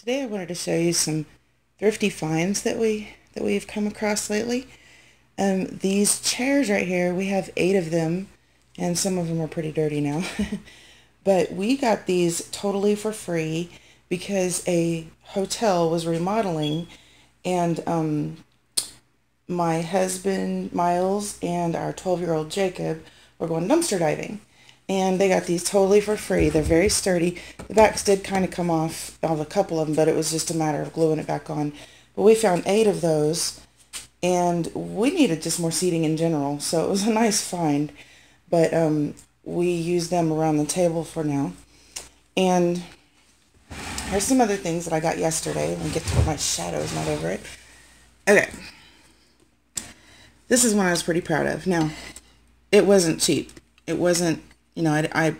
Today I wanted to show you some thrifty finds that we that we've come across lately. Um, these chairs right here, we have eight of them, and some of them are pretty dirty now. but we got these totally for free because a hotel was remodeling, and um, my husband Miles and our 12-year-old Jacob were going dumpster diving and they got these totally for free. They're very sturdy. The backs did kind of come off of a couple of them, but it was just a matter of gluing it back on. But we found eight of those, and we needed just more seating in general, so it was a nice find. But um, we use them around the table for now. And here's some other things that I got yesterday. Let me get to where my shadow is not over it. Okay. This is one I was pretty proud of. Now, it wasn't cheap. It wasn't you know, I, I,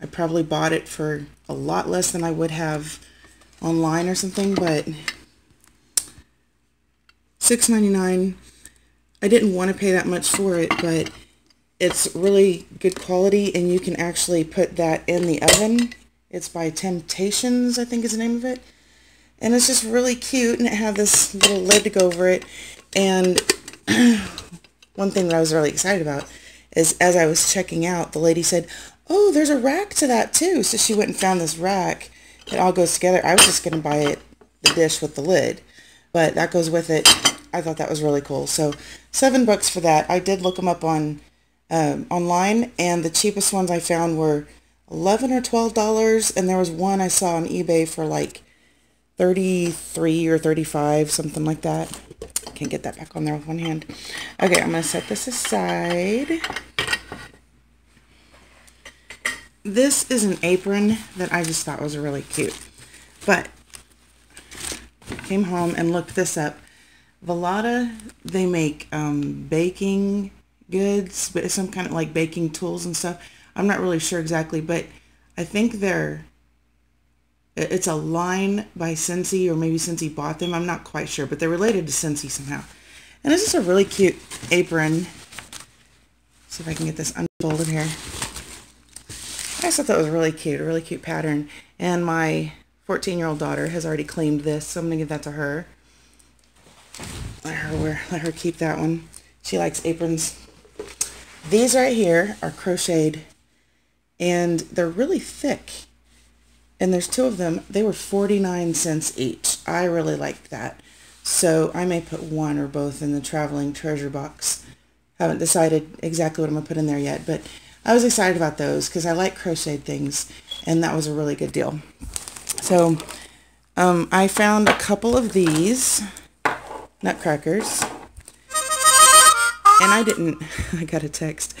I probably bought it for a lot less than I would have online or something, but $6.99. I didn't want to pay that much for it, but it's really good quality and you can actually put that in the oven. It's by Temptations, I think is the name of it. And it's just really cute and it had this little lid to go over it. And one thing that I was really excited about is as I was checking out, the lady said, oh, there's a rack to that too. So she went and found this rack. It all goes together. I was just going to buy it, the dish with the lid, but that goes with it. I thought that was really cool. So seven bucks for that. I did look them up on um, online, and the cheapest ones I found were eleven or twelve dollars, and there was one I saw on eBay for like thirty-three or thirty-five, something like that. I Can't get that back on there with one hand. Okay, I'm going to set this aside. This is an apron that I just thought was really cute. But came home and looked this up. Velata, they make um, baking goods, but some kind of like baking tools and stuff. I'm not really sure exactly, but I think they're it's a line by Scentsy, or maybe Scentsy bought them. I'm not quite sure, but they're related to Scentsy somehow. And this is a really cute apron. see if I can get this unfolded here. I just thought that was really cute, a really cute pattern. And my 14-year-old daughter has already claimed this, so I'm going to give that to her. Let her wear, let her keep that one. She likes aprons. These right here are crocheted, and they're really thick and there's two of them. They were 49 cents each. I really like that. So I may put one or both in the traveling treasure box. Haven't decided exactly what I'm going to put in there yet, but I was excited about those because I like crocheted things, and that was a really good deal. So um, I found a couple of these nutcrackers, and I didn't, I got a text.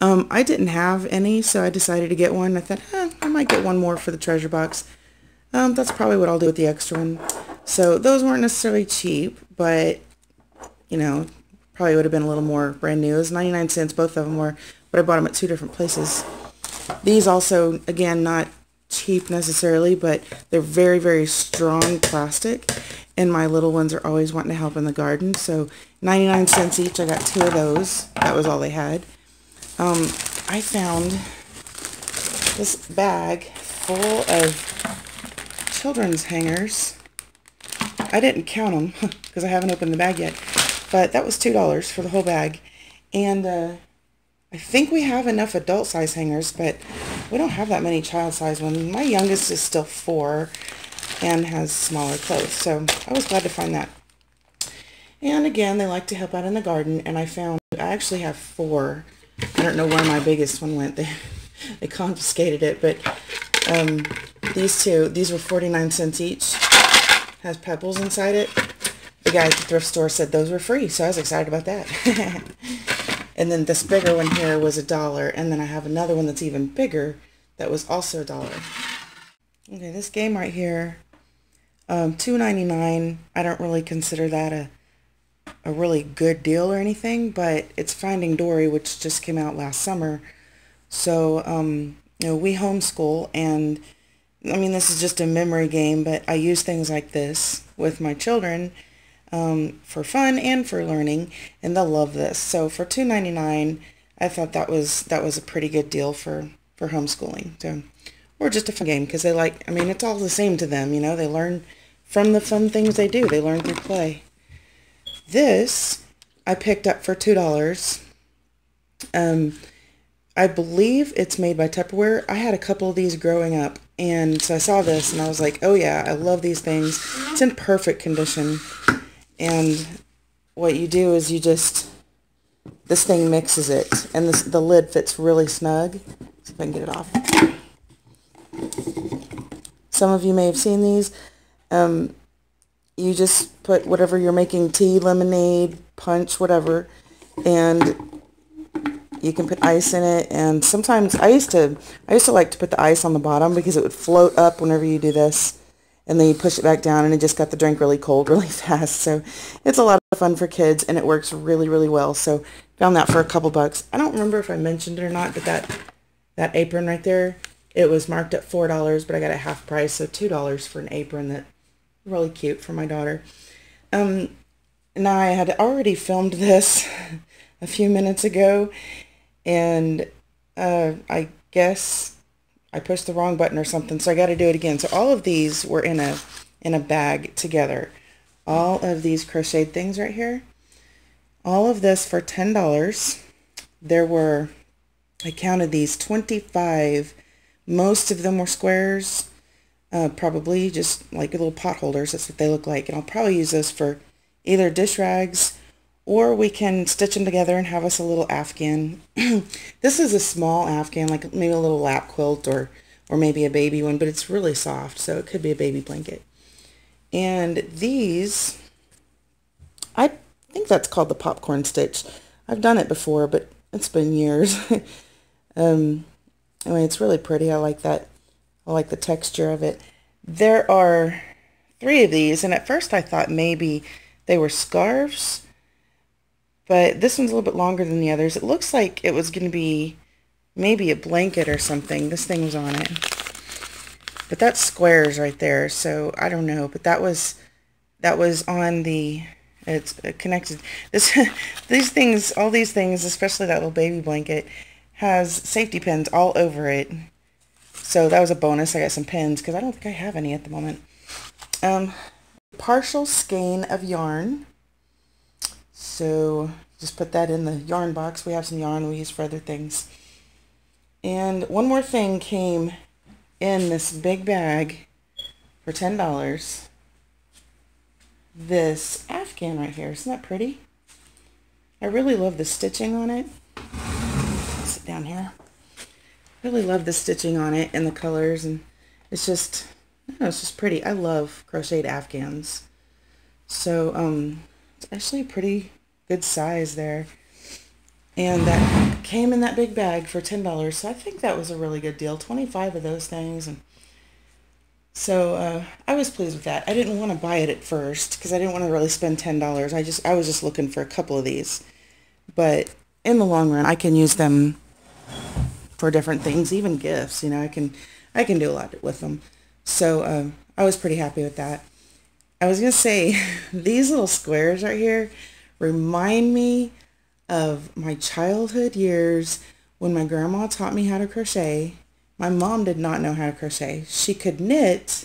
Um, I didn't have any, so I decided to get one. I thought, I might get one more for the treasure box. Um, that's probably what I'll do with the extra one. So those weren't necessarily cheap, but, you know, probably would have been a little more brand new. It was 99 cents, both of them were, but I bought them at two different places. These also, again, not cheap necessarily, but they're very, very strong plastic. And my little ones are always wanting to help in the garden. So 99 cents each. I got two of those. That was all they had. Um, I found this bag full of children's hangers. I didn't count them because I haven't opened the bag yet, but that was $2 for the whole bag. And uh, I think we have enough adult size hangers, but we don't have that many child size ones. My youngest is still four and has smaller clothes, so I was glad to find that. And again, they like to help out in the garden, and I found, I actually have four I don't know where my biggest one went. they confiscated it, but um, these two, these were 49 cents each. Has pebbles inside it. The guy at the thrift store said those were free, so I was excited about that. and then this bigger one here was a dollar, and then I have another one that's even bigger that was also a dollar. Okay, this game right here, um, $2.99. I don't really consider that a a really good deal or anything, but it's Finding Dory, which just came out last summer. So, um, you know, we homeschool, and I mean, this is just a memory game, but I use things like this with my children um, for fun and for learning, and they'll love this. So for two ninety nine, I thought that was that was a pretty good deal for for homeschooling. So or just a fun game because they like, I mean, it's all the same to them, you know, they learn from the fun things they do. They learn through play. This I picked up for $2. Um, I believe it's made by Tupperware. I had a couple of these growing up, and so I saw this, and I was like, oh yeah, I love these things. It's in perfect condition, and what you do is you just, this thing mixes it, and this, the lid fits really snug. See if I can get it off. Some of you may have seen these. Um, you just put whatever you're making, tea, lemonade, punch, whatever, and you can put ice in it, and sometimes I used to I used to like to put the ice on the bottom because it would float up whenever you do this, and then you push it back down, and it just got the drink really cold really fast. So it's a lot of fun for kids, and it works really really well. So found that for a couple bucks. I don't remember if I mentioned it or not, but that that apron right there, it was marked at four dollars, but I got a half price, so two dollars for an apron that really cute for my daughter. Um, now I had already filmed this a few minutes ago and uh, I guess I pushed the wrong button or something, so I got to do it again. So all of these were in a in a bag together. All of these crocheted things right here. All of this for $10. There were, I counted these, 25. Most of them were squares, uh, probably just like little pot holders. That's what they look like. And I'll probably use those for either dish rags or we can stitch them together and have us a little afghan. this is a small afghan, like maybe a little lap quilt or, or maybe a baby one, but it's really soft, so it could be a baby blanket. And these, I think that's called the popcorn stitch. I've done it before, but it's been years. um, anyway, it's really pretty. I like that. I like the texture of it. There are three of these, and at first I thought maybe they were scarves, but this one's a little bit longer than the others. It looks like it was going to be maybe a blanket or something. This thing was on it. But that's squares right there, so I don't know. But that was that was on the it's connected. This these things, all these things, especially that little baby blanket, has safety pins all over it. So that was a bonus. I got some pins because I don't think I have any at the moment. Um, partial skein of yarn. So just put that in the yarn box. We have some yarn we use for other things. And one more thing came in this big bag for $10. This Afghan right here. Isn't that pretty? I really love the stitching on it. Sit down here. Really love the stitching on it and the colors and it's just, know, it's just pretty. I love crocheted Afghans. So, um, it's actually a pretty good size there. And that came in that big bag for $10. So I think that was a really good deal. 25 of those things. And so uh, I was pleased with that. I didn't want to buy it at first because I didn't want to really spend $10. I just I was just looking for a couple of these. But in the long run, I can use them for different things, even gifts. You know, I can I can do a lot with them. So um, I was pretty happy with that. I was going to say, these little squares right here, remind me of my childhood years when my grandma taught me how to crochet. My mom did not know how to crochet. She could knit.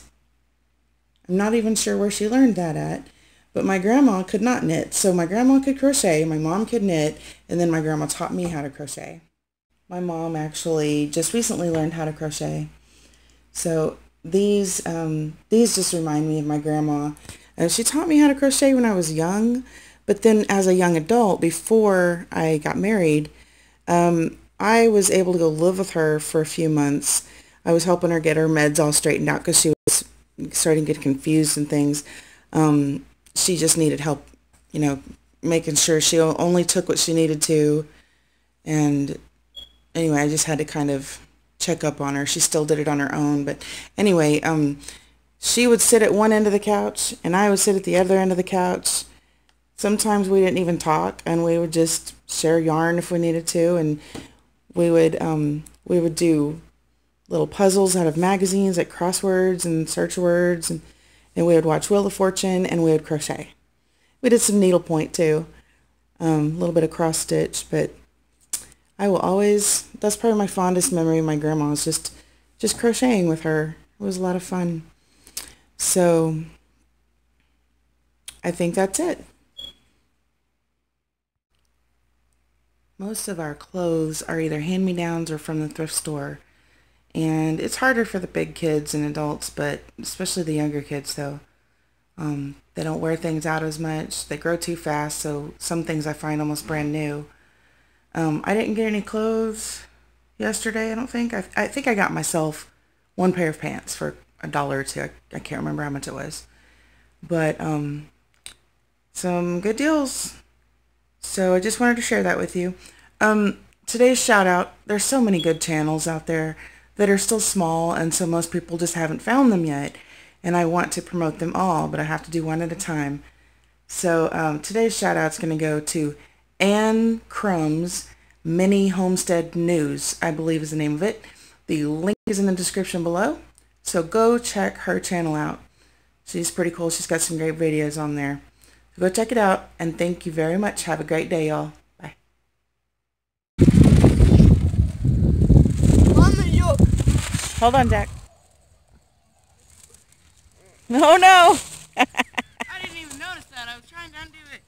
I'm not even sure where she learned that at, but my grandma could not knit. So my grandma could crochet, my mom could knit, and then my grandma taught me how to crochet. My mom actually just recently learned how to crochet. So these um, these just remind me of my grandma. And she taught me how to crochet when I was young, but then as a young adult, before I got married, um, I was able to go live with her for a few months. I was helping her get her meds all straightened out because she was starting to get confused and things. Um, she just needed help, you know, making sure she only took what she needed to. And anyway, I just had to kind of check up on her. She still did it on her own. But anyway, um, she would sit at one end of the couch and I would sit at the other end of the couch sometimes we didn't even talk and we would just share yarn if we needed to and we would um, we would do little puzzles out of magazines like crosswords and search words and, and we would watch Wheel of Fortune and we would crochet. We did some needlepoint too, um, a um, little bit of cross stitch, but I will always, that's probably my fondest memory of my grandma just just crocheting with her. It was a lot of fun. So I think that's it. Most of our clothes are either hand-me-downs or from the thrift store. And it's harder for the big kids and adults, but especially the younger kids though. Um, they don't wear things out as much. They grow too fast, so some things I find almost brand new. Um, I didn't get any clothes yesterday, I don't think. I, I think I got myself one pair of pants for a dollar or two. I, I can't remember how much it was. But um, some good deals. So I just wanted to share that with you. Um, today's shout out, there's so many good channels out there that are still small and so most people just haven't found them yet. And I want to promote them all, but I have to do one at a time. So um, today's shout out is going to go to Ann Crum's Mini Homestead News, I believe is the name of it. The link is in the description below. So go check her channel out. She's pretty cool. She's got some great videos on there. So go check it out. And thank you very much. Have a great day, y'all. Bye. Hold on, Jack. Oh, no. I didn't even notice that. I was trying to undo it.